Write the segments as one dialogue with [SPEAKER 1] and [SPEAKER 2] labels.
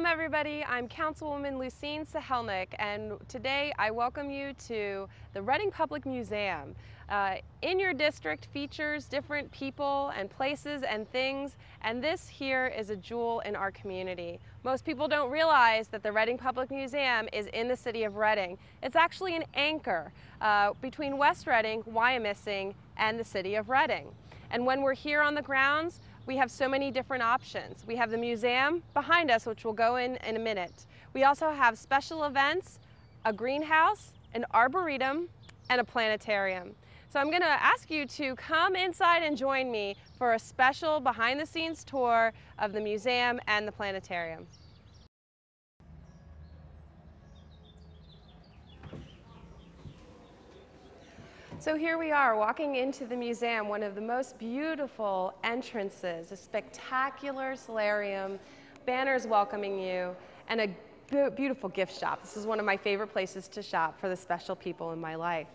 [SPEAKER 1] Welcome everybody, I'm Councilwoman Lucine Sihelnik and today I welcome you to the Reading Public Museum. Uh, in your district features different people and places and things and this here is a jewel in our community. Most people don't realize that the Reading Public Museum is in the city of Reading. It's actually an anchor uh, between West Reading, Wyomissing, and the city of Reading. And when we're here on the grounds, we have so many different options. We have the museum behind us, which we'll go in in a minute. We also have special events, a greenhouse, an arboretum, and a planetarium. So I'm gonna ask you to come inside and join me for a special behind the scenes tour of the museum and the planetarium. So here we are walking into the museum, one of the most beautiful entrances, a spectacular solarium, banners welcoming you, and a beautiful gift shop. This is one of my favorite places to shop for the special people in my life.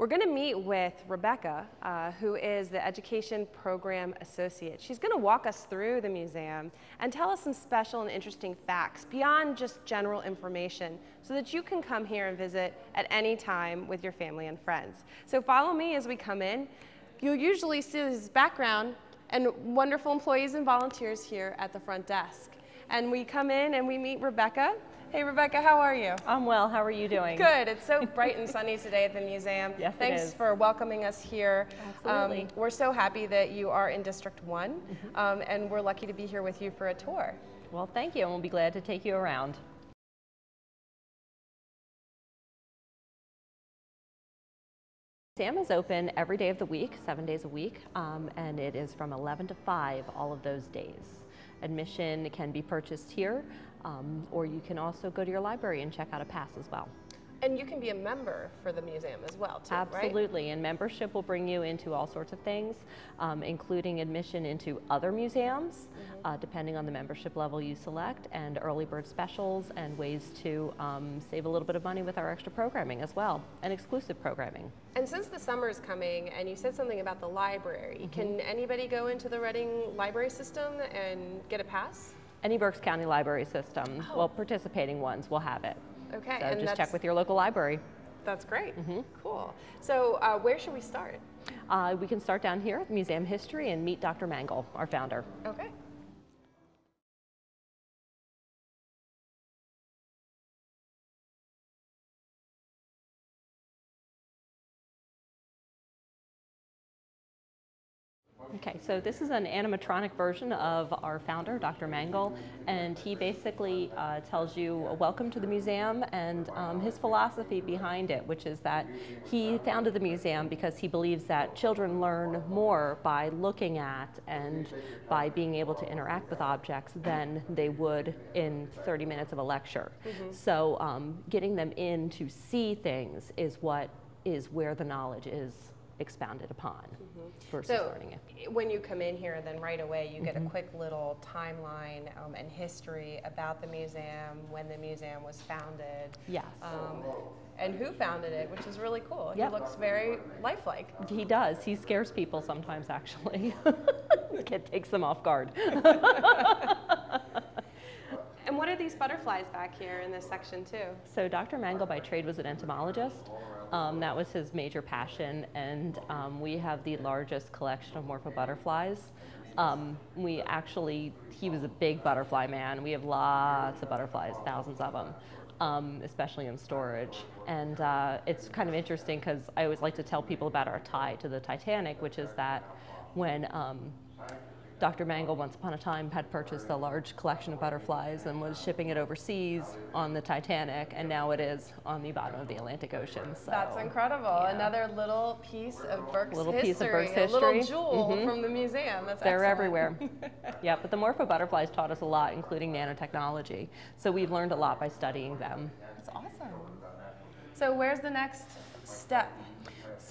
[SPEAKER 1] We're going to meet with Rebecca, uh, who is the Education Program Associate. She's going to walk us through the museum and tell us some special and interesting facts beyond just general information so that you can come here and visit at any time with your family and friends. So follow me as we come in. You'll usually see this background and wonderful employees and volunteers here at the front desk. And we come in and we meet Rebecca. Hey, Rebecca, how are you?
[SPEAKER 2] I'm well. How are you doing?
[SPEAKER 1] Good. It's so bright and sunny today at the museum.
[SPEAKER 2] Yes,
[SPEAKER 1] Thanks
[SPEAKER 2] it is.
[SPEAKER 1] for welcoming us here.
[SPEAKER 2] Absolutely.
[SPEAKER 1] Um, we're so happy that you are in District 1, mm -hmm. um, and we're lucky to be here with you for a tour.
[SPEAKER 2] Well, thank you, and we'll be glad to take you around. Sam is open every day of the week, seven days a week, um, and it is from 11 to 5 all of those days. Admission can be purchased here. Um, or you can also go to your library and check out a pass as well.
[SPEAKER 1] And you can be a member for the museum as well, too,
[SPEAKER 2] Absolutely,
[SPEAKER 1] right?
[SPEAKER 2] and membership will bring you into all sorts of things, um, including admission into other museums, mm -hmm. uh, depending on the membership level you select, and early bird specials and ways to um, save a little bit of money with our extra programming as well, and exclusive programming.
[SPEAKER 1] And since the summer is coming, and you said something about the library, mm -hmm. can anybody go into the Reading library system and get a pass?
[SPEAKER 2] Any Berks County library system, oh. well, participating ones will have it.
[SPEAKER 1] Okay.
[SPEAKER 2] So and just check with your local library.
[SPEAKER 1] That's great. Mm -hmm. Cool. So uh, where should we start?
[SPEAKER 2] Uh, we can start down here at Museum History and meet Dr. Mengel, our founder.
[SPEAKER 1] Okay.
[SPEAKER 2] Okay, so this is an animatronic version of our founder, Dr. Mengel, and he basically uh, tells you welcome to the museum and um, his philosophy behind it, which is that he founded the museum because he believes that children learn more by looking at and by being able to interact with objects than they would in 30 minutes of a lecture. Mm -hmm. So um, getting them in to see things is what is where the knowledge is expounded upon mm -hmm. versus
[SPEAKER 1] so
[SPEAKER 2] learning it.
[SPEAKER 1] When you come in here, then right away you get mm -hmm. a mm-hmm. quick little timeline um, and history about the museum, when the museum was founded.
[SPEAKER 2] Yes. Um,
[SPEAKER 1] and who founded it, which is really cool. Yep. He looks very lifelike.
[SPEAKER 2] He does. He scares people sometimes, actually. it takes them off guard.
[SPEAKER 1] And what are these butterflies back here in this section too?
[SPEAKER 2] So Dr. Mengel by trade was an entomologist. Um, that was his major passion, and um, we have the largest collection of morpho butterflies. Um, we actually, he was a big butterfly man. We have lots of butterflies, thousands of them, um, especially in storage. And uh, it's kind of interesting because I always like to tell people about our tie to the Titanic, which is that when um, Dr. Mengel, once upon a time, had purchased a large collection of butterflies and was shipping it overseas on the Titanic, and now it is on the bottom of the Atlantic Ocean. So,
[SPEAKER 1] That's incredible. Yeah. Another little piece of Berks
[SPEAKER 2] little
[SPEAKER 1] history,
[SPEAKER 2] piece of Berks history.
[SPEAKER 1] a little jewel mm -hmm. from the museum. That's
[SPEAKER 2] They're
[SPEAKER 1] excellent.
[SPEAKER 2] everywhere. yeah, but the morpho butterflies taught us a lot, including nanotechnology. So we've learned a lot by studying them.
[SPEAKER 1] That's awesome. So where's the next step?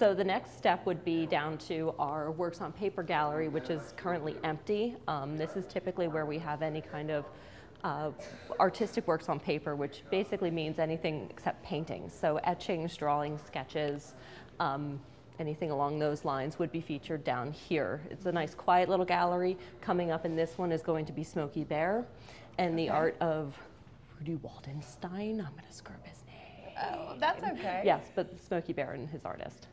[SPEAKER 2] So the next step would be down to our Works on Paper gallery, which is currently empty. Um, this is typically where we have any kind of uh, artistic works on paper, which basically means anything except paintings. So etchings, drawings, sketches, um, anything along those lines would be featured down here. It's a nice quiet little gallery. Coming up in this one is going to be Smokey Bear. and the art of Rudy Waldenstein. I'm going to screw his name.
[SPEAKER 1] Oh, that's okay.
[SPEAKER 2] Yes, but Smokey Bear and his artist.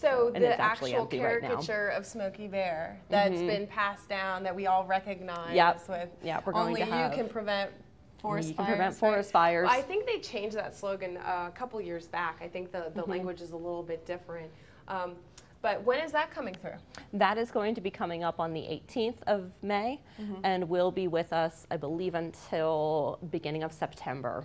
[SPEAKER 1] So
[SPEAKER 2] And
[SPEAKER 1] the actual
[SPEAKER 2] empty right
[SPEAKER 1] caricature of Smokey Bear that's been passed down that we all recognize
[SPEAKER 2] Yep.
[SPEAKER 1] with
[SPEAKER 2] Yep, we're going
[SPEAKER 1] only
[SPEAKER 2] to
[SPEAKER 1] you can prevent forest
[SPEAKER 2] You can
[SPEAKER 1] fires.
[SPEAKER 2] prevent
[SPEAKER 1] right?
[SPEAKER 2] fires.
[SPEAKER 1] I think they changed that slogan uh, a couple years back. I think the,
[SPEAKER 2] Mm-hmm.
[SPEAKER 1] language is a little bit different. Um, but when is that coming through?
[SPEAKER 2] That is going to be coming up on the 18th of May
[SPEAKER 1] Mm-hmm.
[SPEAKER 2] and will be with us, I believe, until beginning of September.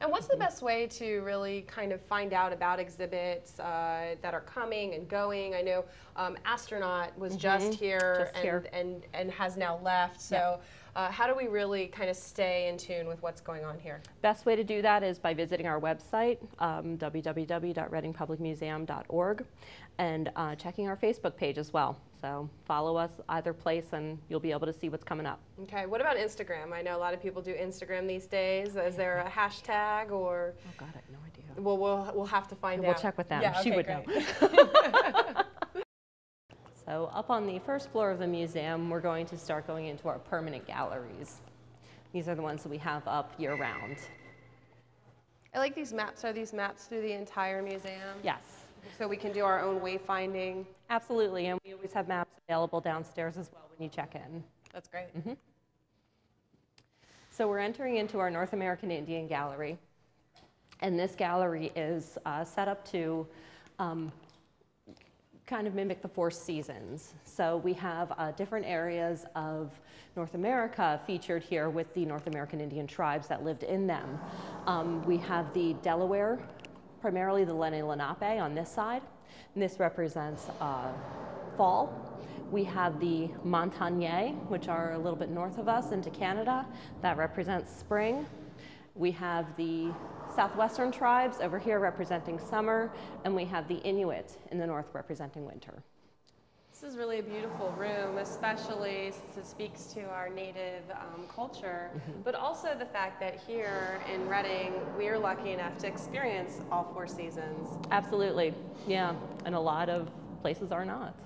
[SPEAKER 1] And what's the best way to really kind of find out about exhibits uh, that are coming and going? I know um, Astronaut was just here.
[SPEAKER 2] Just
[SPEAKER 1] and,
[SPEAKER 2] here.
[SPEAKER 1] and and has now left. So, uh, how do we really kind of stay in tune with what's going on here?
[SPEAKER 2] Best way to do that is by visiting our website, um, www.readingpublicmuseum.org, and uh, checking our Facebook page as well. So follow us either place and you'll be able to see what's coming up.
[SPEAKER 1] Okay. What about Instagram? I know a lot of people do Instagram these days. Oh, Is there a hashtag or?
[SPEAKER 2] Oh, God, I have no idea.
[SPEAKER 1] Well, we'll we'll have to find out.
[SPEAKER 2] We'll check with them.
[SPEAKER 1] Yeah,
[SPEAKER 2] she
[SPEAKER 1] okay,
[SPEAKER 2] would
[SPEAKER 1] great.
[SPEAKER 2] know. So up on the first floor of the museum, we're going to start going into our permanent galleries. These are the ones that we have up year round.
[SPEAKER 1] I like these maps. Are these maps through the entire museum?
[SPEAKER 2] Yes,
[SPEAKER 1] So we can do our own wayfinding.
[SPEAKER 2] absolutely. And we always have maps available downstairs as well when you check in.
[SPEAKER 1] That's great.
[SPEAKER 2] So we're entering into our North American Indian Gallery. And this gallery is uh, set up to um, kind of mimic the four seasons. So we have uh, different areas of North America featured here with the North American Indian tribes that lived in them. Um, we have the Delaware, primarily the Lenni Lenape on this side. And this represents uh, fall. We have the Montagnais, which are a little bit north of us into Canada. That represents spring. We have the southwestern tribes over here representing summer, and we have the Inuit in the north representing winter.
[SPEAKER 1] This is really a beautiful room, especially since it speaks to our native um, culture, but also the fact that here in Reading, we are lucky enough to experience all four seasons.
[SPEAKER 2] Absolutely, yeah, and a lot of places are not.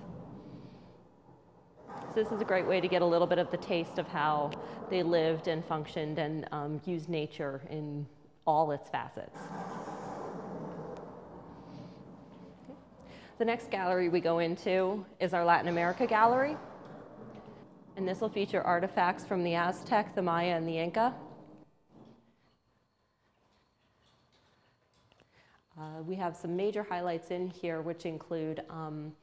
[SPEAKER 2] So this is a great way to get a little bit of the taste of how they lived and functioned and um, used nature in all its facets. The next gallery we go into is our Latin America gallery. And this will feature artifacts from the Aztec, the Maya, and the Inca. Uh, we have some major highlights in here, which include um,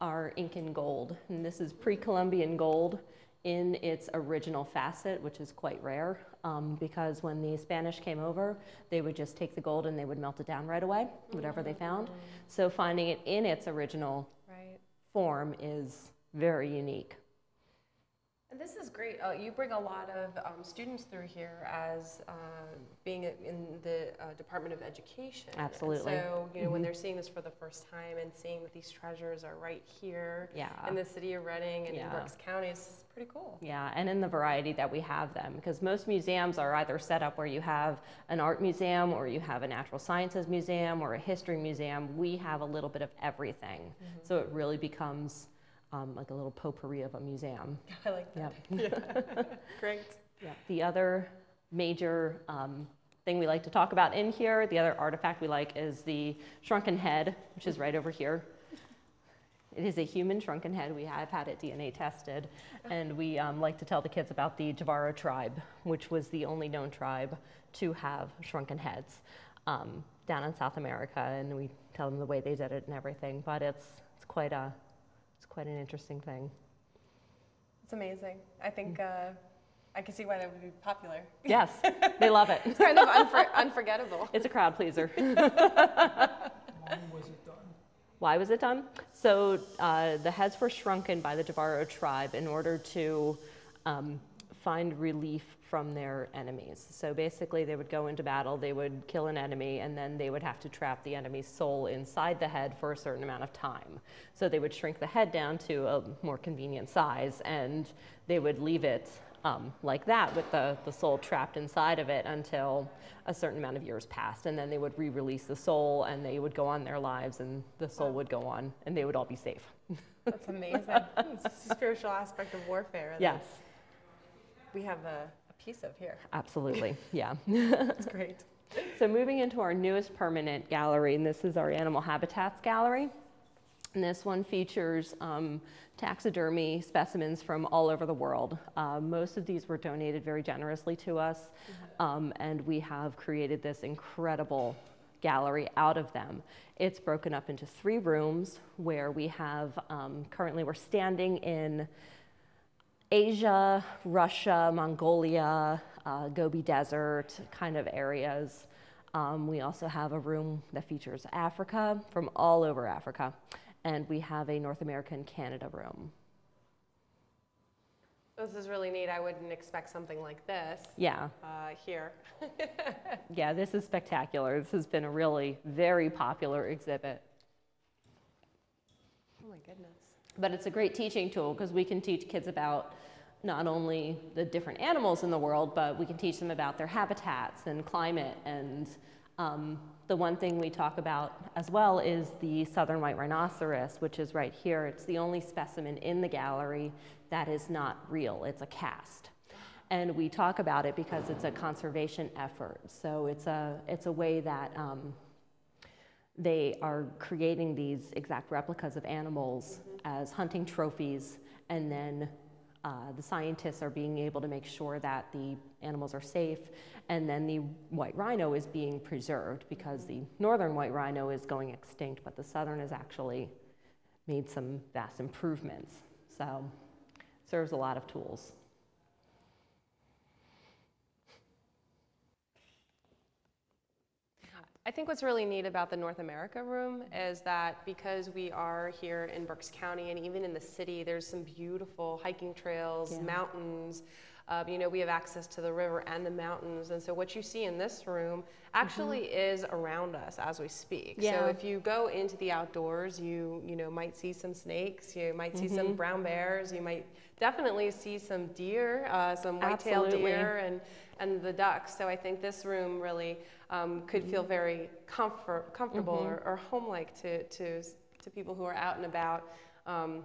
[SPEAKER 2] our Incan gold. And this is pre-Columbian gold in its original facet, which is quite rare um, because when the Spanish came over, they would just take the gold and they would melt it down right away, whatever they found. So finding it in its original
[SPEAKER 1] Right.
[SPEAKER 2] form is very unique.
[SPEAKER 1] And this is great. Uh, you bring a lot of um, students through here as uh, being in the uh, Department of Education. And
[SPEAKER 2] Absolutely.
[SPEAKER 1] so, you know, when they're seeing this for the first time and seeing that these treasures are right here
[SPEAKER 2] Yeah.
[SPEAKER 1] in the city of Reading and in
[SPEAKER 2] Yeah.
[SPEAKER 1] Berks County, it's pretty cool.
[SPEAKER 2] Yeah, and in the variety that we have them, because most museums are either set up where you have an art museum or you have a natural sciences museum or a history museum. We have a little bit of everything. So it really becomes um, like a little potpourri of a museum.
[SPEAKER 1] I like that.
[SPEAKER 2] Yep.
[SPEAKER 1] Great.
[SPEAKER 2] Yeah. The other major um, thing we like to talk about in here, the other artifact we like is the shrunken head, which is right over here. It is a human shrunken head. We have had it DNA tested. And we um, like to tell the kids about the Jivaro tribe, which was the only known tribe to have shrunken heads um, down in South America. And we tell them the way they did it and everything. But it's, it's, quite, a, it's quite an interesting thing.
[SPEAKER 1] It's amazing. I think uh, I can see why that would be popular.
[SPEAKER 2] Yes, they love it.
[SPEAKER 1] It's kind of unfor- unforgettable.
[SPEAKER 2] It's a crowd pleaser.
[SPEAKER 3] When was it done?
[SPEAKER 2] Why was it done? So uh, the heads were shrunken by the Jivaro tribe in order to um, find relief from their enemies. So basically, they would go into battle, they would kill an enemy, and then they would have to trap the enemy's soul inside the head for a certain amount of time. So they would shrink the head down to a more convenient size, and they would leave it um, like that with the, the soul trapped inside of it until a certain amount of years passed. And then they would re release the soul and they would go on their lives and the soul would go on and they would all be safe.
[SPEAKER 1] That's amazing. it's a spiritual aspect of warfare.
[SPEAKER 2] Yes.
[SPEAKER 1] We have a, a piece of here.
[SPEAKER 2] Absolutely, yeah.
[SPEAKER 1] That's great.
[SPEAKER 2] So moving into our newest permanent gallery, and this is our animal habitats gallery. And this one features um, taxidermy specimens from all over the world. Uh, most of these were donated very generously to us, um, and we have created this incredible gallery out of them. It's broken up into three rooms where we have, um, currently we're standing in Asia, Russia, Mongolia, uh, Gobi Desert kind of areas. Um, we also have a room that features Africa from all over Africa, and we have a North American Canada room.
[SPEAKER 1] This is really neat. I wouldn't expect something like this
[SPEAKER 2] Yeah,
[SPEAKER 1] uh, here.
[SPEAKER 2] yeah, this is spectacular. This has been a really very popular exhibit.
[SPEAKER 1] Oh my goodness.
[SPEAKER 2] But it's a great teaching tool because we can teach kids about not only the different animals in the world, but we can teach them about their habitats and climate. And um, the one thing we talk about as well is the southern white rhinoceros, which is right here. It's the only specimen in the gallery that is not real, it's a cast. And we talk about it because it's a conservation effort. So it's a, it's a way that um, they are creating these exact replicas of animals as hunting trophies, and then uh, the scientists are being able to make sure that the animals are safe, and then the white rhino is being preserved because the northern white rhino is going extinct, but the southern has actually made some vast improvements. So serves a lot of tools.
[SPEAKER 1] I think what's really neat about the North America room mm-hmm. is that because we are here in Berks County and even in the city, there's some beautiful hiking trails,
[SPEAKER 2] Yeah.
[SPEAKER 1] mountains. Um, you know, we have access to the river and the mountains. And so what you see in this room actually is around us as we speak.
[SPEAKER 2] Yeah.
[SPEAKER 1] So if you go into the outdoors, you, you know, might see some snakes, you might see some brown bears, you might definitely see some deer, uh, some white-tailed deer and, and the ducks. So I think this room really um, could feel
[SPEAKER 2] Mm-hmm.
[SPEAKER 1] very comfort, comfortable or, or home-like to, to, to people who are out and about, um,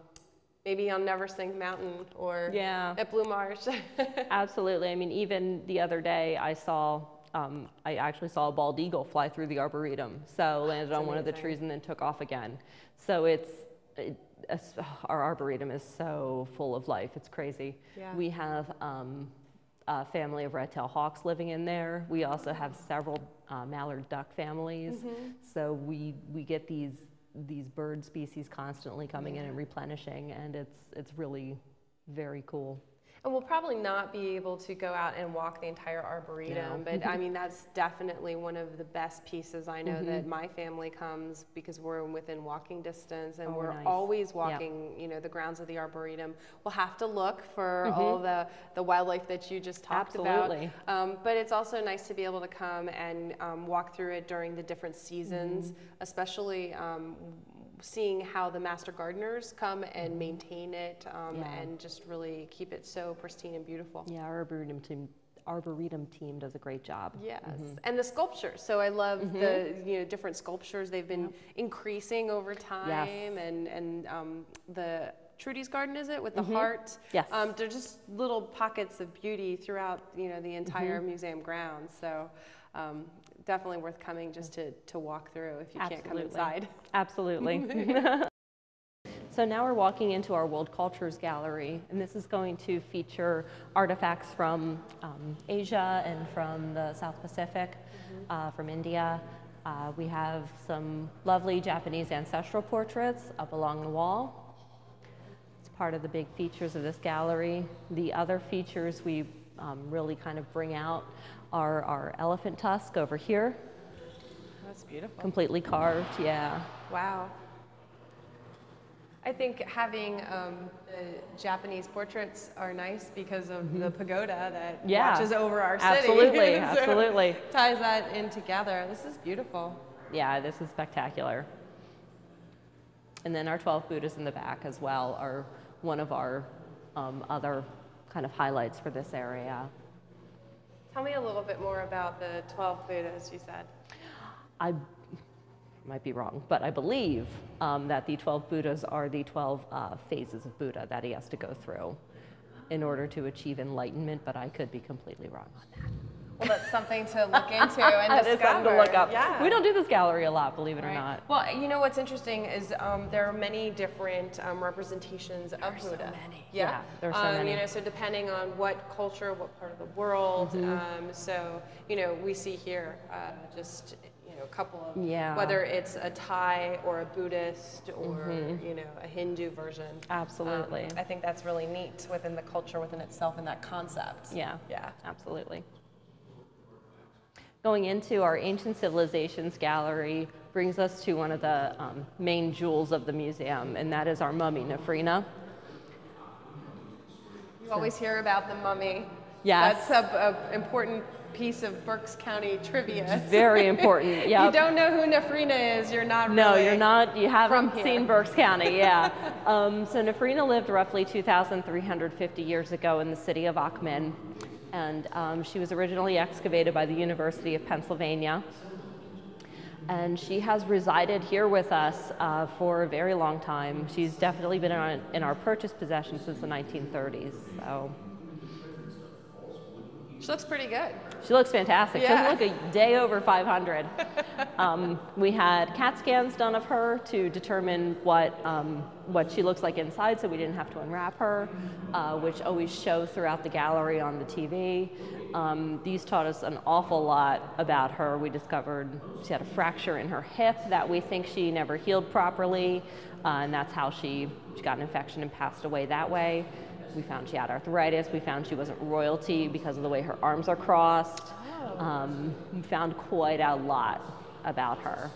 [SPEAKER 1] maybe on Neversink Mountain or
[SPEAKER 2] Yeah.
[SPEAKER 1] at Blue Marsh.
[SPEAKER 2] Absolutely. I mean, even the other day, I saw, um, I actually saw a bald eagle fly through the arboretum. So landed
[SPEAKER 1] That's
[SPEAKER 2] on one of the trees and then took off again. So it's, it, our arboretum is so full of life. It's crazy.
[SPEAKER 1] Yeah.
[SPEAKER 2] We have um, a family of red-tailed hawks living in there. We also have several uh, mallard duck families.
[SPEAKER 1] Mm-hmm.
[SPEAKER 2] So we, we get these, these bird species constantly coming in and replenishing, and it's, it's really very cool.
[SPEAKER 1] And we'll probably not be able to go out and walk the entire arboretum, but I mean, that's definitely one of the best pieces. I know
[SPEAKER 2] Mm-hmm.
[SPEAKER 1] that my family comes because we're within walking distance and
[SPEAKER 2] Oh,
[SPEAKER 1] we're
[SPEAKER 2] nice.
[SPEAKER 1] always walking, you know, the grounds of the arboretum. We'll have to look for
[SPEAKER 2] Mm-hmm.
[SPEAKER 1] all the, the wildlife that you just talked
[SPEAKER 2] Absolutely.
[SPEAKER 1] about. Um, but it's also nice to be able to come and um, walk through it during the different seasons,
[SPEAKER 2] Mm-hmm.
[SPEAKER 1] especially um, seeing how the master gardeners come and maintain it um,
[SPEAKER 2] Mm-hmm. Yeah.
[SPEAKER 1] and just really keep it so pristine and beautiful.
[SPEAKER 2] Yeah, our arboretum team, arboretum team does a great job.
[SPEAKER 1] Yes,
[SPEAKER 2] Mm-hmm.
[SPEAKER 1] and the sculptures. So I love the you know different sculptures. They've been increasing over time, yes. and and um, the Trudy's Garden is it with the heart?
[SPEAKER 2] Mm-hmm. Yes.
[SPEAKER 1] Um, they're just little pockets of beauty throughout you know the entire
[SPEAKER 2] Mm-hmm.
[SPEAKER 1] museum grounds. So um, definitely worth coming just to to walk through if you can't come inside.
[SPEAKER 2] Absolutely. so now we're walking into our World Cultures Gallery, and this is going to feature artifacts from um, Asia and from the South Pacific, uh, from India. Uh, we have some lovely Japanese ancestral portraits up along the wall. It's part of the big features of this gallery. The other features we um, really kind of bring out are our elephant tusk over here,
[SPEAKER 1] That's beautiful.
[SPEAKER 2] completely carved, yeah.
[SPEAKER 1] Wow. I think having um, the Japanese portraits are nice because of the pagoda that
[SPEAKER 2] Mm-hmm. Yeah.
[SPEAKER 1] watches over our city.
[SPEAKER 2] Absolutely,
[SPEAKER 1] So
[SPEAKER 2] absolutely.
[SPEAKER 1] Ties that in together. This is beautiful.
[SPEAKER 2] Yeah, this is spectacular. And then our 12 Buddhas in the back as well are one of our um, other kind of highlights for this area.
[SPEAKER 1] Tell me a little bit more about the 12 Buddhas you said.
[SPEAKER 2] I might be wrong, but I believe um, that the 12 Buddhas are the 12 uh, phases of Buddha that he has to go through. in order to achieve enlightenment, but I could be completely wrong on that.
[SPEAKER 1] Well, that's something to look into and
[SPEAKER 2] That
[SPEAKER 1] discover.
[SPEAKER 2] is something to look up.
[SPEAKER 1] Yeah.
[SPEAKER 2] We don't do this gallery a lot, believe it or not.
[SPEAKER 1] Well, you know what's interesting is um, there are many different um, representations of Buddha. Yeah,
[SPEAKER 2] Yeah, there are so
[SPEAKER 1] um,
[SPEAKER 2] many.
[SPEAKER 1] You know, so depending on what culture, what part of the world.
[SPEAKER 2] Mm-hmm.
[SPEAKER 1] Um, so you know, we see here uh, just you know a couple of
[SPEAKER 2] Yeah.
[SPEAKER 1] whether it's a Thai or a Buddhist or you know a Hindu version.
[SPEAKER 2] Absolutely.
[SPEAKER 1] Um, I think that's really neat within the culture within itself and that concept.
[SPEAKER 2] Yeah.
[SPEAKER 1] Yeah.
[SPEAKER 2] Absolutely. Going into our Ancient Civilizations Gallery brings us to one of the um, main jewels of the museum, and that is our mummy, Nefrina.
[SPEAKER 1] You always hear about the mummy.
[SPEAKER 2] Yes.
[SPEAKER 1] That's a, a important piece of Berks County trivia.
[SPEAKER 2] Very important.
[SPEAKER 1] If
[SPEAKER 2] Yeah.
[SPEAKER 1] you don't know who Nefrina is, you're not
[SPEAKER 2] No,
[SPEAKER 1] really-
[SPEAKER 2] you're not. You haven't seen Berks County, yeah. um, so Nefrina lived roughly 2,350 years ago in the city of Akhmim, and um, she was originally excavated by the University of Pennsylvania. And she has resided here with us uh, for a very long time. She's definitely been in our, in our purchased possession since the 1930s. So
[SPEAKER 1] She looks pretty good.
[SPEAKER 2] She looks fantastic. She
[SPEAKER 1] Yeah.
[SPEAKER 2] doesn't look a day over 500. um, we had CAT scans done of her to determine what, um, what she looks like inside, so we didn't have to unwrap her, uh, which always show throughout the gallery on the TV. Um, these taught us an awful lot about her. We discovered she had a fracture in her hip that we think she never healed properly, uh, and that's how she, she got an infection and passed away that way. We found she had arthritis. We found she wasn't royalty because of the way her arms are crossed. Um, we found quite a lot about her.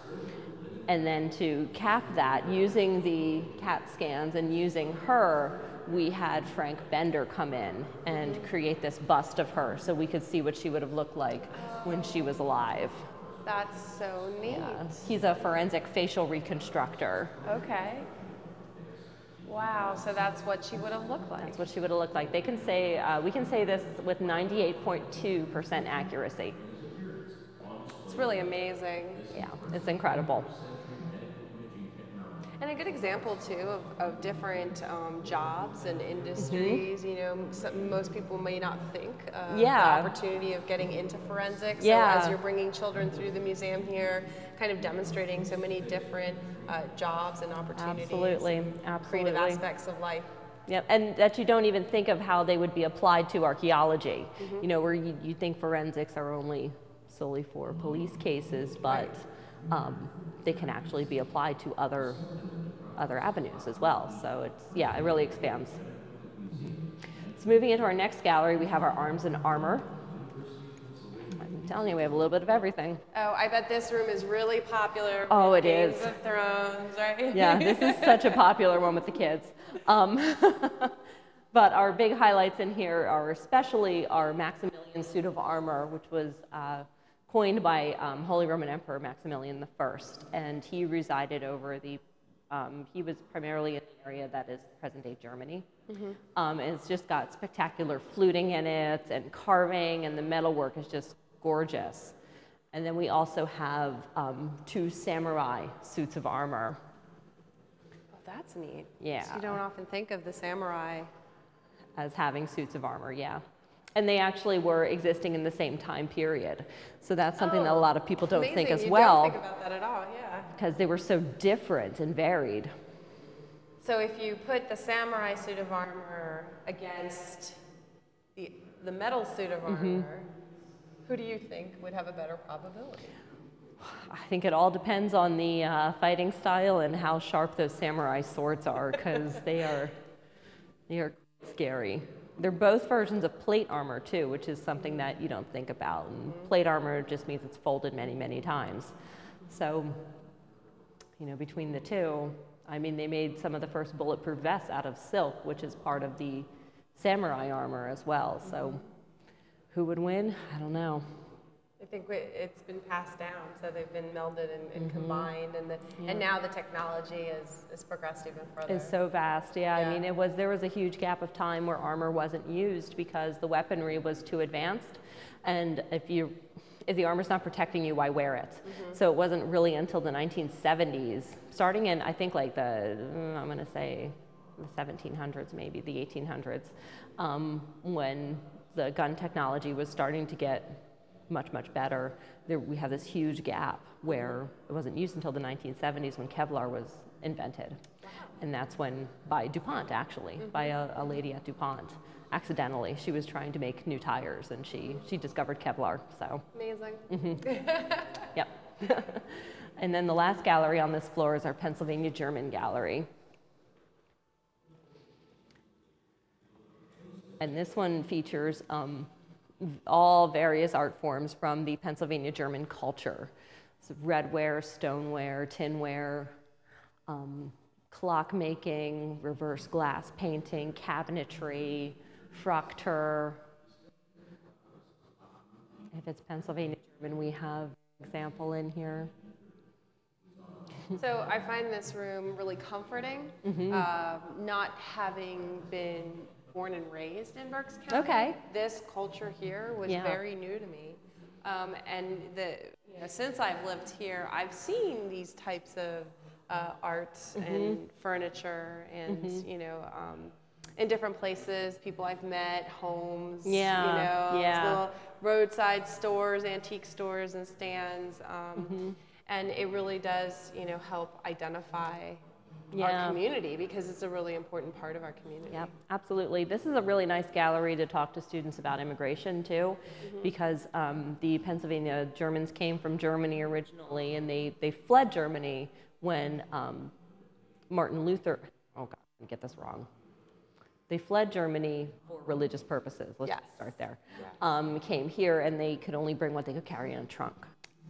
[SPEAKER 2] And then to cap that, using the CAT scans and using her, we had Frank Bender come in and create this bust of her so we could see what she would have looked like when she was alive.
[SPEAKER 1] That's so neat.
[SPEAKER 2] Uh, he's a forensic facial reconstructor.
[SPEAKER 1] Okay. Wow, so that's what she would have looked like.
[SPEAKER 2] That's what she would have looked like. They can say, uh, we can say this with 98.2% accuracy.
[SPEAKER 1] It's really amazing.
[SPEAKER 2] Yeah, it's incredible.
[SPEAKER 1] And a good example too of, of different um, jobs and industries. You know, some, most people may not think of
[SPEAKER 2] Mm-hmm. Yeah.
[SPEAKER 1] the opportunity of getting into forensics.
[SPEAKER 2] Yeah.
[SPEAKER 1] So as you're bringing children through the museum here, kind of demonstrating so many different uh, jobs and opportunities,
[SPEAKER 2] Absolutely,
[SPEAKER 1] creative aspects of life.
[SPEAKER 2] Yep, and that you don't even think of how they would be applied to archaeology. You know, where you, you think forensics are only solely for police cases, but um, they can actually be applied to other other avenues as well. So it's yeah, it really expands. So moving into our next gallery, we have our arms and armor. I'm telling you, we have a little bit of everything.
[SPEAKER 1] Oh, I bet this room is really popular.
[SPEAKER 2] Oh, it
[SPEAKER 1] Games
[SPEAKER 2] is.
[SPEAKER 1] of Thrones, right?
[SPEAKER 2] Yeah, this is such a popular one with the kids. Um, but our big highlights in here are especially our Maximilian suit of armor, which was uh, coined by um, Holy Roman Emperor Maximilian I, and he resided over the. Um, he was primarily in the area that is present-day Germany. Um, and it's just got spectacular fluting in it and carving, and the metalwork is just gorgeous. And then we also have um, two samurai suits of armor.
[SPEAKER 1] Oh, that's neat.
[SPEAKER 2] Yeah.
[SPEAKER 1] You don't often think of the samurai.
[SPEAKER 2] as having suits of armor, yeah. And they actually were existing in the same time period. So that's something that a
[SPEAKER 1] Oh,
[SPEAKER 2] lot of people don't think as
[SPEAKER 1] you
[SPEAKER 2] well
[SPEAKER 1] Don't think about that at all. Yeah.
[SPEAKER 2] because they were so different and varied.
[SPEAKER 1] So if you put the samurai suit of armor against the the metal suit of armor,
[SPEAKER 2] Mm-hmm.
[SPEAKER 1] who do you think would have a better probability?
[SPEAKER 2] I think it all depends on the uh, fighting style and how sharp those samurai swords are because they are they are scary. They're both versions of plate armor too, which is something that you don't think about. And mm-hmm. plate armor just means it's folded many, many times. So, you know, between the two, I mean, they made some of the first bulletproof vests out of silk, which is part of the samurai armor as well. So, mm-hmm. who would win? I don't know.
[SPEAKER 1] I think it's been passed down, so they've been melded and, and
[SPEAKER 2] Mm-hmm.
[SPEAKER 1] combined, and the, and now the technology is, is progressed even further.
[SPEAKER 2] It's so vast, yeah.
[SPEAKER 1] Yeah.
[SPEAKER 2] I mean, it was there was a huge gap of time where armor wasn't used because the weaponry was too advanced, and if you if the armor's not protecting you, why wear it? So it wasn't really until the 1970s, starting in I think like the mm, I'm going to say the 1700s, maybe the 1800s, um, when the gun technology was starting to get much, much better. There, we have this huge gap where it wasn't used until the 1970s when Kevlar was invented. And that's when, by DuPont actually, by a, a lady at DuPont, accidentally, she was trying to make new tires and she, she discovered Kevlar, so.
[SPEAKER 1] Amazing.
[SPEAKER 2] Yep. and then the last gallery on this floor is our Pennsylvania German Gallery. And this one features um, all various art forms from the Pennsylvania German culture. So redware, stoneware, tinware, um, clock making, reverse glass painting, cabinetry, fraktur. If it's Pennsylvania German, we have example in here.
[SPEAKER 1] So I find this room really comforting,
[SPEAKER 2] Mm-hmm.
[SPEAKER 1] uh, not having been born and raised in Berks County.
[SPEAKER 2] Okay.
[SPEAKER 1] This culture here was
[SPEAKER 2] Yeah.
[SPEAKER 1] very new to me. Um, and the, you know, since I've lived here, I've seen these types of uh, arts
[SPEAKER 2] Mm-hmm.
[SPEAKER 1] and furniture and, you know, um, in different places, people I've met, homes,
[SPEAKER 2] Yeah,
[SPEAKER 1] you know,
[SPEAKER 2] yeah.
[SPEAKER 1] little roadside stores, antique stores and stands. Um,
[SPEAKER 2] Mm-hmm.
[SPEAKER 1] And it really does, you know, help identify
[SPEAKER 2] Yeah.
[SPEAKER 1] our community because it's a really important part of our community.
[SPEAKER 2] Yep, absolutely. This is a really nice gallery to talk to students about immigration too, because um, the Pennsylvania Germans came from Germany originally, and they, they fled Germany when um, Martin Luther. Oh God, me get this wrong. They fled Germany for religious purposes. Let's
[SPEAKER 1] Yes.
[SPEAKER 2] start there.
[SPEAKER 1] Yeah.
[SPEAKER 2] Um, came here, and they could only bring what they could carry in a trunk.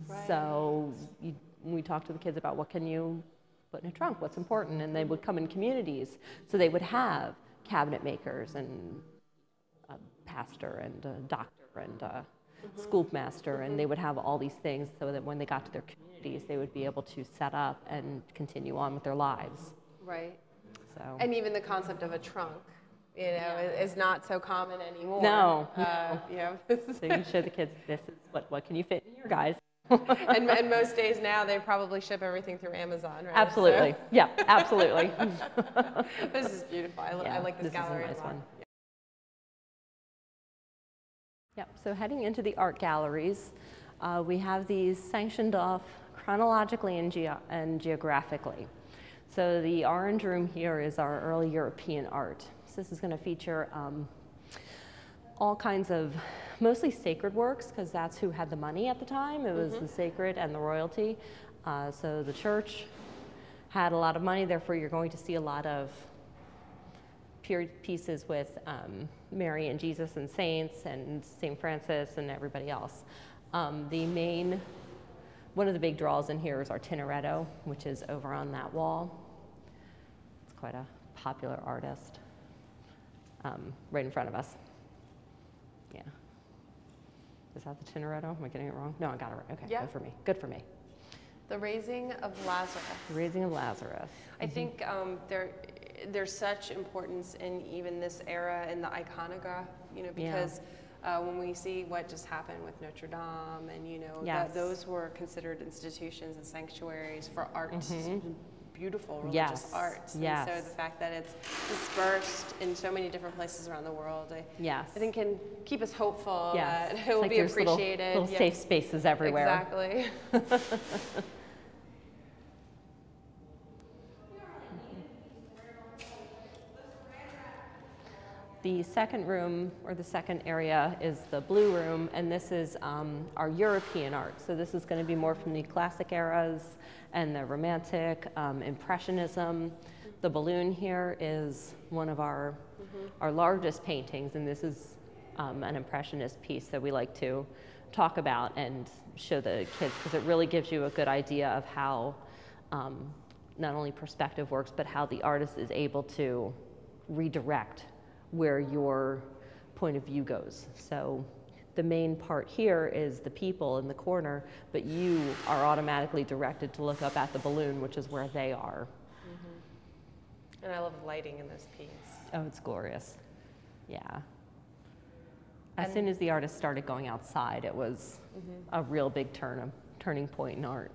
[SPEAKER 1] Right.
[SPEAKER 2] So you, we talked to the kids about what can you put in a trunk, what's important, and they would come in communities. So they would have cabinet makers and a pastor and a doctor and a schoolmaster, and they would have all these things so that when they got to their communities, they would be able to set up and continue on with their lives.
[SPEAKER 1] Right.
[SPEAKER 2] So
[SPEAKER 1] And even the concept of a trunk, you know, i- is not so common anymore.
[SPEAKER 2] No,
[SPEAKER 1] Uh, you know,
[SPEAKER 2] so you show the kids this is what what can you fit in here, guys.
[SPEAKER 1] and, and most days now they probably ship everything through Amazon, right?
[SPEAKER 2] Absolutely, yeah, absolutely.
[SPEAKER 1] This is beautiful. I, li- I like this,
[SPEAKER 2] this is a
[SPEAKER 1] gallery
[SPEAKER 2] nice
[SPEAKER 1] a lot.
[SPEAKER 2] one. Yep, so heading into the art galleries, uh, we have these sanctioned off chronologically and, geo- and geographically. So the orange room here is our early European art. So this is going to feature um, all kinds of mostly sacred works because that's who had the money at the time. It was the sacred and the royalty. Uh, so the church had a lot of money, therefore you're going to see a lot of period pieces with um, Mary and Jesus and saints and St. Francis and everybody else. Um, the main, one of the big draws in here is our Tintoretto, which is over on that wall. It's quite a popular artist, um, right in front of us. Yeah. Is that the Tintoretto? Am I getting it wrong? No, I got it right. Okay,
[SPEAKER 1] Yeah.
[SPEAKER 2] good for me. Good for me.
[SPEAKER 1] The raising of Lazarus.
[SPEAKER 2] The Raising of Lazarus.
[SPEAKER 1] I think um, there, there's such importance in even this era in the iconograph, you know,
[SPEAKER 2] Yeah.
[SPEAKER 1] because uh, when we see what just happened with Notre Dame, and you know,
[SPEAKER 2] Yes.
[SPEAKER 1] that those were considered institutions and sanctuaries for art, beautiful religious
[SPEAKER 2] Yes.
[SPEAKER 1] art. And so the fact that it's dispersed in so many different places around the world, I,
[SPEAKER 2] Yes.
[SPEAKER 1] I think can keep us hopeful
[SPEAKER 2] Yes.
[SPEAKER 1] that it will
[SPEAKER 2] like
[SPEAKER 1] be
[SPEAKER 2] little-
[SPEAKER 1] appreciated.
[SPEAKER 2] Little,
[SPEAKER 1] Yeah,
[SPEAKER 2] safe spaces everywhere.
[SPEAKER 1] Exactly.
[SPEAKER 2] The second room, or the second area, is the blue room, and this is um, our European art. So this is going to be more from the classic eras and the Romantic, um, Impressionism. The balloon here is one of our, our largest paintings, and this is um, an Impressionist piece that we like to talk about and show the kids because it really gives you a good idea of how um, not only perspective works, but how the artist is able to redirect where your point of view goes. So the main part here is the people in the corner, but you are automatically directed to look up at the balloon, which is where they are. Mm-hmm.
[SPEAKER 1] and I love the lighting in this piece.
[SPEAKER 2] Oh, it's glorious. Yeah. As
[SPEAKER 1] And-
[SPEAKER 2] soon as the artist started going outside, it was mm-hmm. a real big turn, a turning point in art.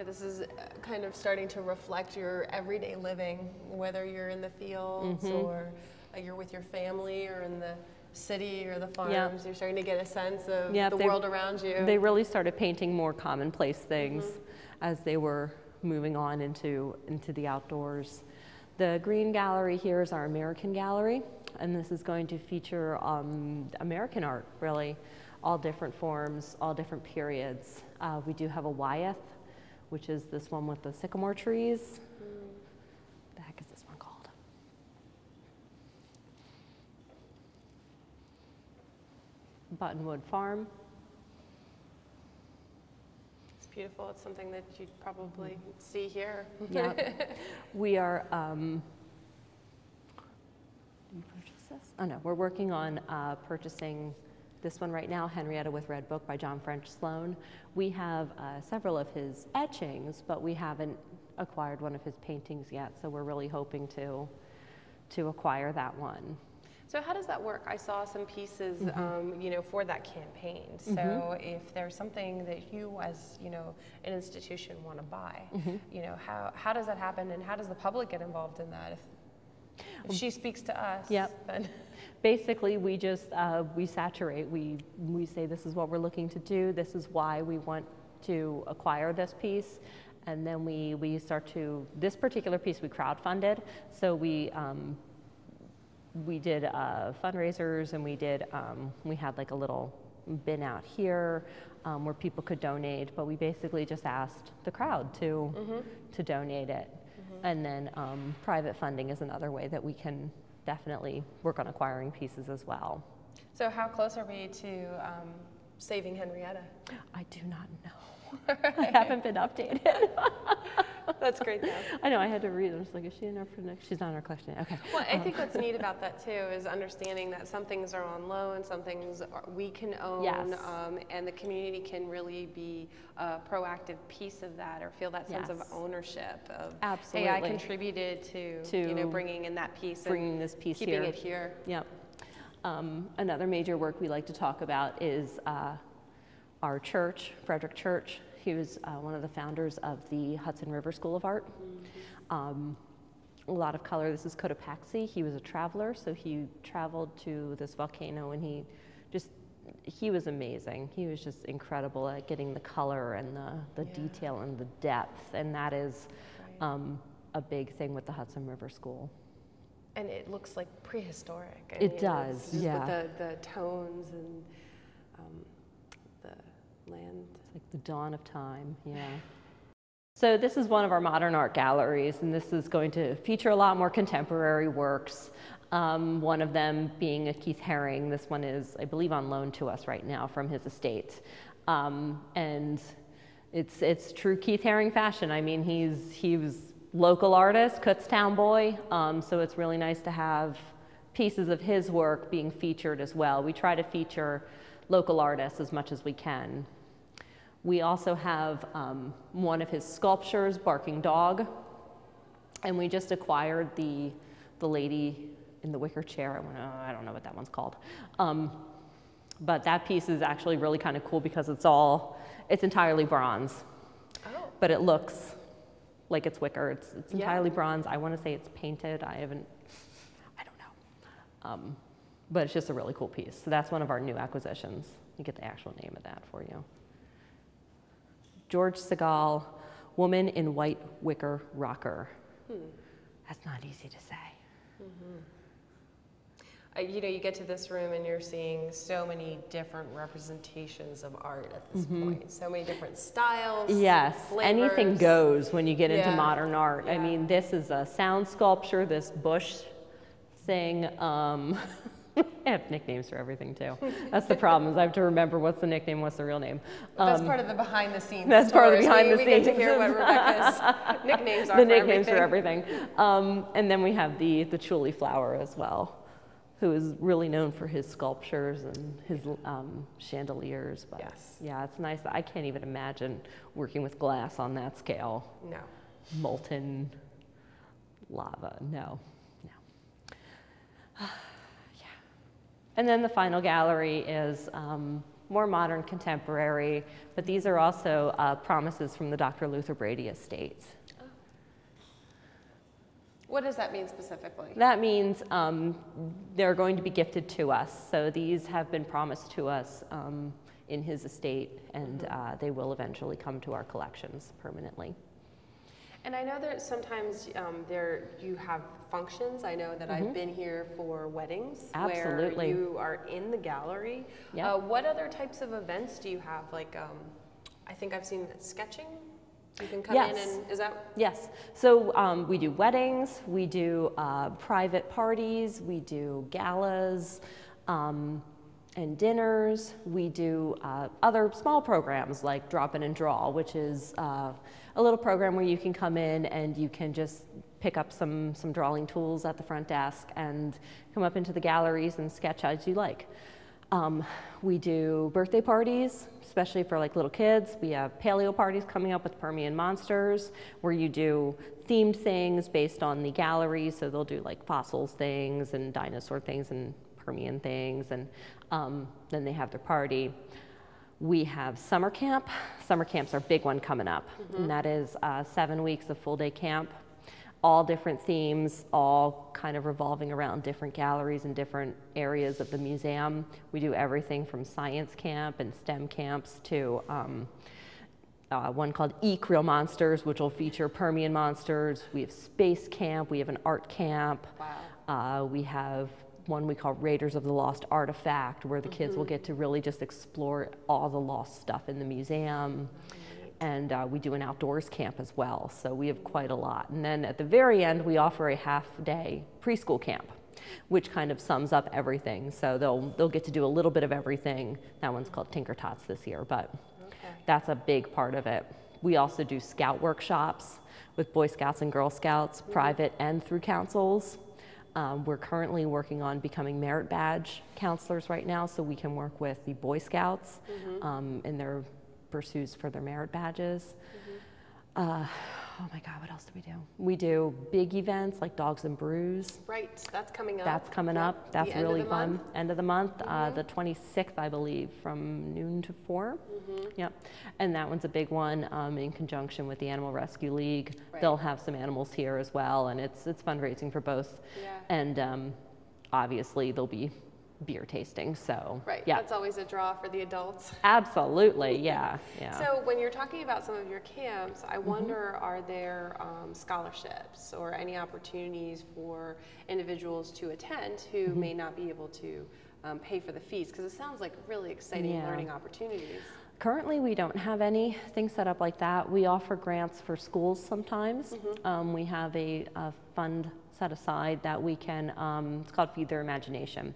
[SPEAKER 1] Yeah, this is uh, kind of starting to reflect your everyday living, whether you're in the fields
[SPEAKER 2] Mm-hmm.
[SPEAKER 1] or uh, you're with your family or in the city or the farms. You're starting to get a sense of
[SPEAKER 2] Yeah,
[SPEAKER 1] the
[SPEAKER 2] they-
[SPEAKER 1] world around you.
[SPEAKER 2] They really started painting more commonplace things
[SPEAKER 1] Mm-hmm.
[SPEAKER 2] as they were moving on into, into the outdoors. The green gallery here is our American gallery, and this is going to feature um, American art, really, all different forms, all different periods. Uh, we do have a Wyeth, which is this one with the sycamore trees. The heck is this one called? Buttonwood Farm.
[SPEAKER 1] it's beautiful. It's something that you'd probably see here.
[SPEAKER 2] Yeah. we are, um, did you purchase this? Oh no, we're working on uh, purchasing this one right now, Henrietta with Red Book by John French Sloan. We have uh, several of his etchings, but we haven't acquired one of his paintings yet, so we're really hoping to, to acquire that one.
[SPEAKER 1] So how does that work? I saw some pieces,
[SPEAKER 2] Mm-hmm.
[SPEAKER 1] um, you know, for that campaign. So if there's something that you, as you know, an institution want to buy,
[SPEAKER 2] Mm-hmm.
[SPEAKER 1] you know, how how does that happen, and how does the public get involved in that? If, if she speaks to us,
[SPEAKER 2] Yep.
[SPEAKER 1] then.
[SPEAKER 2] Basically, we just, uh, we saturate, we, we say this is what we're looking to do, this is why we want to acquire this piece, and then we, we start to, this particular piece we crowdfunded, so we, um, we did uh, fundraisers and we did, um, we had like a little bin out here um, where people could donate, but we basically just asked the crowd to, to donate it. And then um, private funding is another way that we can definitely work on acquiring pieces as well.
[SPEAKER 1] So how close are we to um, saving Henrietta?
[SPEAKER 2] I do not know. I haven't been updated.
[SPEAKER 1] That's great though.
[SPEAKER 2] I know, I had to read. I was like, is she in our prediction? She's not in our question. Okay.
[SPEAKER 1] Well, I think what's neat about that too is understanding that some things are on loan, some things are, we can own,
[SPEAKER 2] Yes.
[SPEAKER 1] um, and the community can really be a proactive piece of that or feel that sense of ownership of, hey, I contributed to, you know, bringing in that piece
[SPEAKER 2] bringing this piece
[SPEAKER 1] keeping
[SPEAKER 2] here.
[SPEAKER 1] it here.
[SPEAKER 2] Yep. Um, another major work we like to talk about is uh, our church, Frederic Church. He was uh, one of the founders of the Hudson River School of Art. Um, a lot of color. This is Cotopaxi. He was a traveler, so he traveled to this volcano and he just, he was amazing. He was just incredible at getting the color and the, the
[SPEAKER 1] Yeah.
[SPEAKER 2] detail and the depth, and that is um, a big thing with the Hudson River School.
[SPEAKER 1] And it looks like prehistoric. I
[SPEAKER 2] It
[SPEAKER 1] mean,
[SPEAKER 2] does, yeah.
[SPEAKER 1] With the, the tones and land.
[SPEAKER 2] It's like the dawn of time, yeah. So this is one of our modern art galleries, and this is going to feature a lot more contemporary works. Um, one of them being a Keith Haring. This one is, I believe, on loan to us right now from his estate, um, and it's it's true Keith Haring fashion. I mean, he's he was local artist, Kutztown boy. Um, so it's really nice to have pieces of his work being featured as well. We try to feature local artists as much as we can. We also have um, one of his sculptures, Barking Dog, and we just acquired the, the lady in the wicker chair. I, don't know what that one's called. Um, but that piece is actually really kind of cool because it's all, it's entirely bronze,
[SPEAKER 1] Oh,
[SPEAKER 2] but it looks like it's wicker. It's, it's
[SPEAKER 1] Yeah.
[SPEAKER 2] entirely bronze. I want to say it's painted. I haven't, I don't know. Um, but it's just a really cool piece. So that's one of our new acquisitions. You get the actual name of that for you. George Segal, Woman in White Wicker Rocker. That's not easy to say.
[SPEAKER 1] Uh, you know, you get to this room and you're seeing so many different representations of art at this point. So many different styles.
[SPEAKER 2] Mm-hmm. Yes, anything goes when you get into
[SPEAKER 1] Yeah,
[SPEAKER 2] modern art. I mean, this is a sound sculpture, this bush thing. Um, I have nicknames for everything too. That's the problem is I have to remember what's the nickname, what's the real name.
[SPEAKER 1] That's
[SPEAKER 2] Um,
[SPEAKER 1] part of the behind the scenes.
[SPEAKER 2] that's part of the behind
[SPEAKER 1] we,
[SPEAKER 2] the
[SPEAKER 1] we get to hear what Rebecca's nicknames are.
[SPEAKER 2] the
[SPEAKER 1] for
[SPEAKER 2] nicknames for
[SPEAKER 1] everything.
[SPEAKER 2] everything. Um, and then we have the the Chihuly flower as well, who is really known for his sculptures and his um, chandeliers. But
[SPEAKER 1] Yes.
[SPEAKER 2] yeah, it's nice. I can't even imagine working with glass on that scale.
[SPEAKER 1] No.
[SPEAKER 2] Molten lava. No, no. And then the final gallery is um, more modern, contemporary, but these are also uh, promises from the Dr. Luther Brady estates.
[SPEAKER 1] What does that mean specifically?
[SPEAKER 2] That means um, they're going to be gifted to us. So these have been promised to us um, in his estate, and uh, they will eventually come to our collections permanently.
[SPEAKER 1] And I know that sometimes um, there you have functions. I know that I've been here for weddings
[SPEAKER 2] Mm-hmm. Absolutely.
[SPEAKER 1] where you are in the gallery.
[SPEAKER 2] Yep.
[SPEAKER 1] Uh, what other types of events do you have? Like, um, I think I've seen sketching. You can come in and is that
[SPEAKER 2] Yes. So um, we do weddings, we do uh, private parties, we do galas um, and dinners. We do uh, other small programs like Drop In and Draw, which is uh, a little program where you can come in and you can just pick up some, some drawing tools at the front desk and come up into the galleries and sketch as you like. Um, we do birthday parties, especially for like little kids. We have paleo parties coming up with Permian monsters, where you do themed things based on the gallery. So they'll do like fossils things and dinosaur things and Permian things, and um, then they have their party. We have summer camp. Summer camp's our big one coming up, and that is uh, seven weeks of full day camp all different themes, all kind of revolving around different galleries and different areas of the museum. We do everything from science camp and STEM camps to um, uh, one called Eek Real Monsters, which will feature Permian monsters. We have space camp. We have an art camp.
[SPEAKER 1] Wow.
[SPEAKER 2] Uh, we have one we call Raiders of the Lost Artifact, where the kids will get to really just explore all the lost stuff in the museum. And uh, we do an outdoors camp as well, so we have quite a lot. And then at the very end, we offer a half day preschool camp, which kind of sums up everything. So they'll, they'll get to do a little bit of everything. That one's called Tinker Tots this year, but
[SPEAKER 1] Okay.
[SPEAKER 2] that's a big part of it. We also do scout workshops with Boy Scouts and Girl Scouts, private and through councils. Um, we're currently working on becoming merit badge counselors right now, so we can work with the Boy Scouts um, in their pursuits for their merit badges. Uh, oh my God, what else do we do? We do big events like Dogs and Brews.
[SPEAKER 1] Right. That's coming up.
[SPEAKER 2] That's coming
[SPEAKER 1] Yep.
[SPEAKER 2] up. That's
[SPEAKER 1] The
[SPEAKER 2] really fun.
[SPEAKER 1] month. Mm-hmm.
[SPEAKER 2] End of the month, uh, the 26th, I believe, from noon to 4.
[SPEAKER 1] Mm-hmm.
[SPEAKER 2] Yep. And that one's a big one um, in conjunction with the Animal Rescue League.
[SPEAKER 1] Right.
[SPEAKER 2] They'll have some animals here as well, and it's it's fundraising for both.
[SPEAKER 1] Yeah.
[SPEAKER 2] And um, obviously, there'll be beer tasting. So
[SPEAKER 1] Right.
[SPEAKER 2] yeah,
[SPEAKER 1] That's always a draw for the adults.
[SPEAKER 2] absolutely, yeah, yeah.
[SPEAKER 1] So when you're talking about some of your camps,
[SPEAKER 2] Mm-hmm.
[SPEAKER 1] I wonder, are there um, scholarships or any opportunities for individuals to attend who
[SPEAKER 2] Mm-hmm.
[SPEAKER 1] may not be able to um, pay for the fees? Because it sounds like really exciting
[SPEAKER 2] Yeah.
[SPEAKER 1] learning opportunities.
[SPEAKER 2] Currently, we don't have anything set up like that. We offer grants for schools sometimes. Um, we have a, a fund set aside that we can, um, it's called Feed Their Imagination.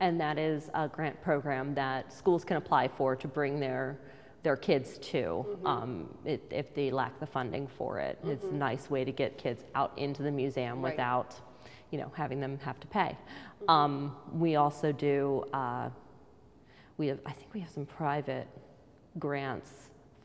[SPEAKER 2] And that is a grant program that schools can apply for to bring their, their kids to um, it, if they lack the funding for it. It's a nice way to get kids out into the museum
[SPEAKER 1] Right.
[SPEAKER 2] without, you know, having them have to pay. Um, we also do, uh, we have, I think we have some private grants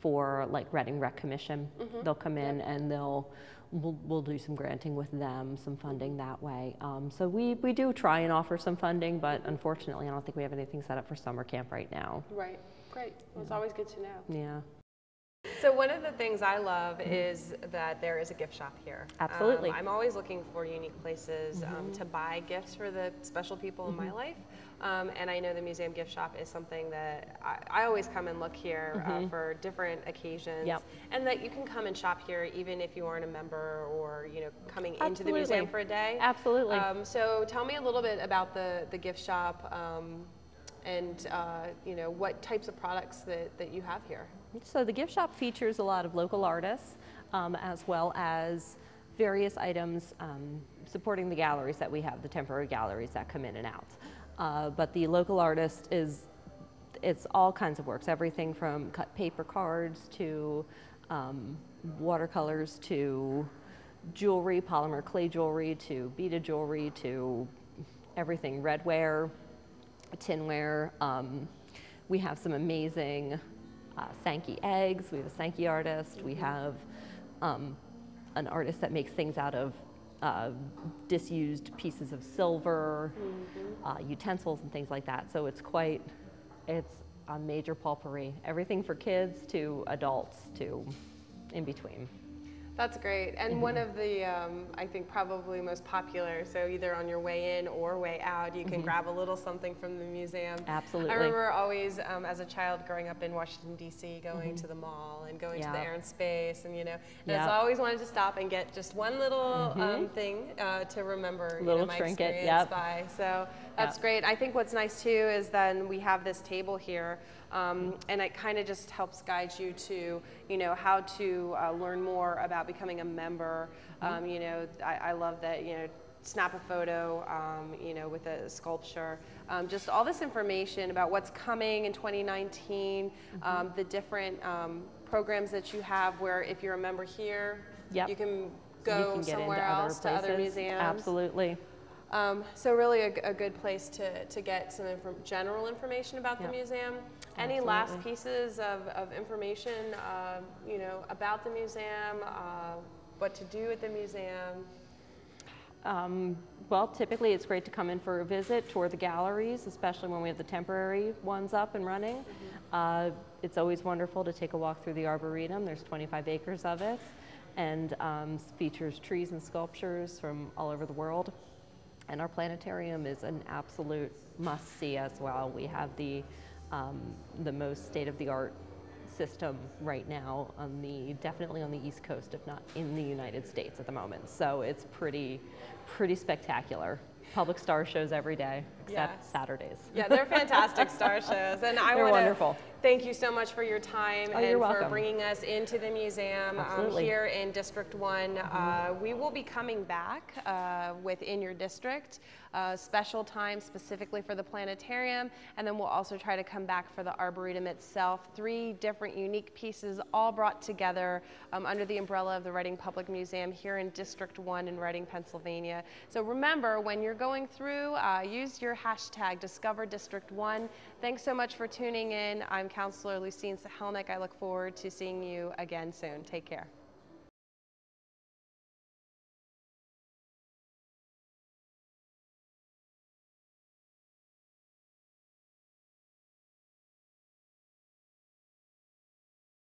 [SPEAKER 2] for like Reading Rec Commission. They'll come in and they'll, we'll, we'll do some granting with them, some funding that way. Um, so we, we do try and offer some funding, but unfortunately, I don't think we have anything set up for summer camp right now.
[SPEAKER 1] Right. Great. Well, it's always good to know.
[SPEAKER 2] Yeah.
[SPEAKER 1] So one of the things I love is that there is a gift shop here.
[SPEAKER 2] Absolutely.
[SPEAKER 1] Um, I'm always looking for unique places um, to buy gifts for the special people in my life. Um, and I know the museum gift shop is something that I, I always come and look here uh, for different occasions.
[SPEAKER 2] Yep.
[SPEAKER 1] And that you can come and shop here even if you aren't a member or you know coming into the museum for a day.
[SPEAKER 2] Absolutely.
[SPEAKER 1] Um, so tell me a little bit about the, the gift shop um, and uh, you know what types of products that, that you have here.
[SPEAKER 2] So the gift shop features a lot of local artists um, as well as various items um, supporting the galleries that we have, the temporary galleries that come in and out. Uh, but the local artist is, it's all kinds of works, everything from cut paper cards to um, watercolors to jewelry, polymer clay jewelry to beaded jewelry to everything, redware, tinware. Um, we have some amazing uh, Sankey eggs. We have a Sankey artist. We have um, an artist that makes things out of uh, disused pieces of silver, uh, utensils, and things like that. So it's quite, it's a major potpourri. Everything for kids to adults to in between.
[SPEAKER 1] That's great. And one of the, um, I think, probably most popular, so either on your way in or way out, you can grab a little something from the museum.
[SPEAKER 2] Absolutely.
[SPEAKER 1] I remember always, um, as a child growing up in Washington, D.C., going to the mall and going to the Air and Space, and you know, and
[SPEAKER 2] Yeah.
[SPEAKER 1] I always wanted to stop and get just one little um, thing uh, to remember you know,
[SPEAKER 2] Little
[SPEAKER 1] my
[SPEAKER 2] trinket,
[SPEAKER 1] experience
[SPEAKER 2] yep.
[SPEAKER 1] by. So that's
[SPEAKER 2] Yep.
[SPEAKER 1] great. I think what's nice too is then we have this table here, um, and it kind of just helps guide you to, you know, how to uh, learn more about becoming a member. Um, you know, I, I love that, you know, snap a photo, um, you know, with a sculpture. Um, just all this information about what's coming in 2019, um, the different um, programs that you have where if you're a member here,
[SPEAKER 2] Yep.
[SPEAKER 1] you can
[SPEAKER 2] you
[SPEAKER 1] go
[SPEAKER 2] can get
[SPEAKER 1] somewhere else
[SPEAKER 2] other
[SPEAKER 1] to other museums.
[SPEAKER 2] Absolutely.
[SPEAKER 1] Um, so really a good place to, to get some infor- general information about the museum. Any last pieces of, of information, uh, you know, about the museum, uh, what to do at the museum?
[SPEAKER 2] Um, well, typically it's great to come in for a visit, tour the galleries, especially when we have the temporary ones up and running. Uh, it's always wonderful to take a walk through the Arboretum. There's 25 acres of it and um, features trees and sculptures from all over the world. And our planetarium is an absolute must see as well. We have the, um, the most state of the art system right now on the definitely on the east coast if not in the united states at the moment so it's pretty pretty spectacular public star shows every day except
[SPEAKER 1] Yeah.
[SPEAKER 2] saturdays
[SPEAKER 1] Yeah, they're fantastic star shows, and I want to
[SPEAKER 2] wonderful.
[SPEAKER 1] Thank you so much for your time
[SPEAKER 2] Oh,
[SPEAKER 1] and for bringing us into the museum um,
[SPEAKER 2] Mm-hmm.
[SPEAKER 1] here in District One. Uh, we will be coming back uh, within your district, uh, special time specifically for the planetarium, and then we'll also try to come back for the arboretum itself. Three different unique pieces, all brought together um, under the umbrella of the Reading Public Museum here in District One in Reading, Pennsylvania. So remember, when you're going through, uh, use your hashtag Discover District One. Thanks so much for tuning in. I'm Councilor Lucine Sihelnik. I look forward to seeing you again soon. Take care.